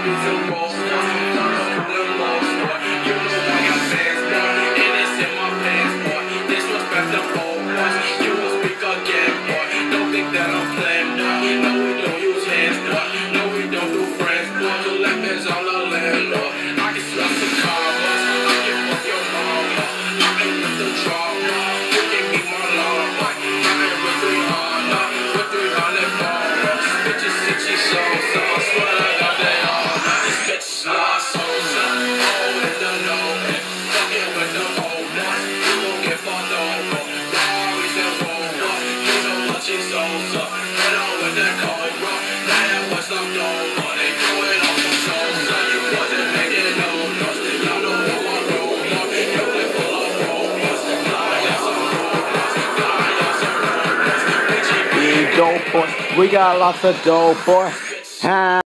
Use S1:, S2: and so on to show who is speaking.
S1: It's a
S2: ball. dope boy. We got lots of dope boy.